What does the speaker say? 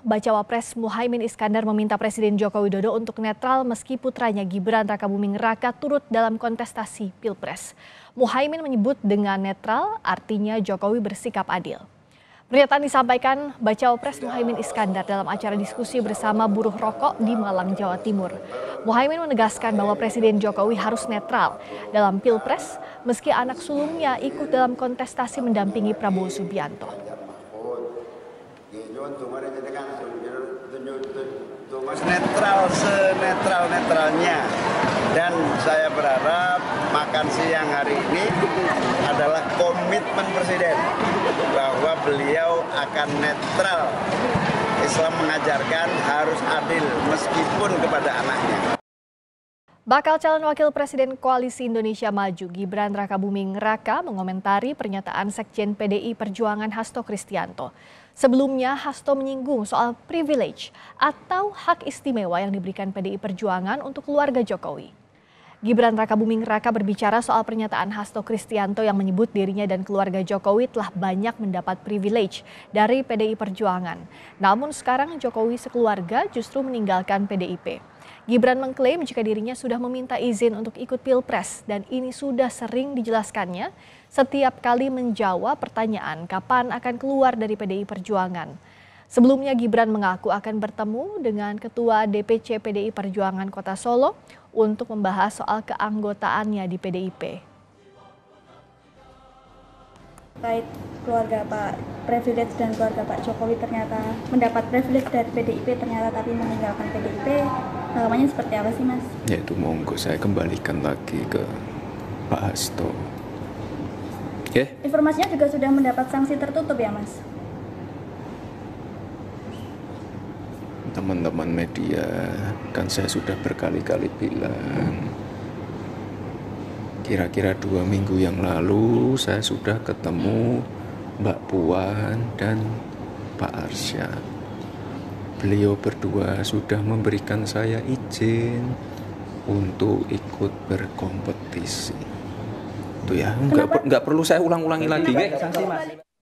Bacawa Pres Muhaimin Iskandar meminta Presiden Joko Widodo untuk netral meski putranya Gibran Rakabuming Raka turut dalam kontestasi Pilpres. Muhaimin menyebut dengan netral artinya Jokowi bersikap adil. Pernyataan disampaikan Bacawa Pres Muhaimin Iskandar dalam acara diskusi bersama buruh rokok di Malang, Jawa Timur. Muhaimin menegaskan bahwa Presiden Jokowi harus netral dalam Pilpres meski anak sulungnya ikut dalam kontestasi mendampingi Prabowo Subianto netral senetral netralnya. Dan saya berharap makan siang hari ini adalah komitmen presiden bahwa beliau akan netral. Islam mengajarkan harus adil meskipun kepada anaknya Bakal calon wakil presiden Koalisi Indonesia Maju Gibran Rakabuming Raka mengomentari pernyataan Sekjen PDI Perjuangan Hasto Kristianto. Sebelumnya Hasto menyinggung soal privilege atau hak istimewa yang diberikan PDI Perjuangan untuk keluarga Jokowi. Gibran Rakabuming Raka berbicara soal pernyataan Hasto Kristianto yang menyebut dirinya dan keluarga Jokowi telah banyak mendapat privilege dari PDI Perjuangan. Namun sekarang Jokowi sekeluarga justru meninggalkan PDIP. Gibran mengklaim jika dirinya sudah meminta izin untuk ikut pilpres dan ini sudah sering dijelaskannya setiap kali menjawab pertanyaan kapan akan keluar dari PDI Perjuangan. Sebelumnya Gibran mengaku akan bertemu dengan Ketua DPC PDI Perjuangan Kota Solo untuk membahas soal keanggotaannya di PDIP. Baik keluarga Pak privilege dan keluarga Pak Jokowi ternyata mendapat privilege dari PDIP ternyata tapi meninggalkan PDIP tanggapannya seperti apa sih mas? Ya itu monggo saya kembalikan lagi ke Pak Hasto. Yeah. Informasinya juga sudah mendapat sanksi tertutup ya mas? Teman-teman media kan saya sudah berkali-kali bilang kira-kira dua minggu yang lalu saya sudah ketemu Mbak Puan dan Pak Arsyad beliau berdua sudah memberikan saya izin untuk ikut berkompetisi. Itu ya, nggak, nggak perlu saya ulang-ulangi lagi.